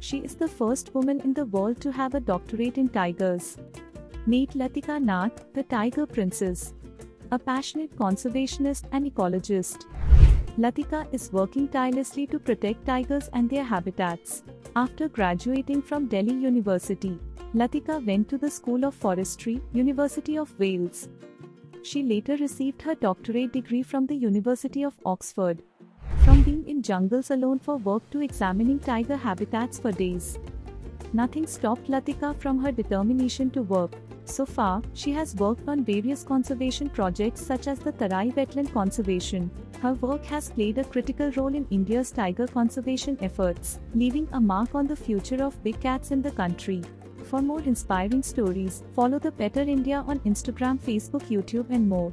She is the first woman in the world to have a doctorate in tigers. Meet Latika Nath, the tiger princess. A passionate conservationist and ecologist. Latika is working tirelessly to protect tigers and their habitats. After graduating from Delhi University, Latika went to the School of Forestry, University of Wales. She later received her doctorate degree from the University of Oxford. In jungles alone for work to examining tiger habitats for days. Nothing stopped Latika from her determination to work. So far, she has worked on various conservation projects such as the Tarai Wetland Conservation. Her work has played a critical role in India's tiger conservation efforts, leaving a mark on the future of big cats in the country. For more inspiring stories, follow the Better India on Instagram, Facebook, YouTube, and more.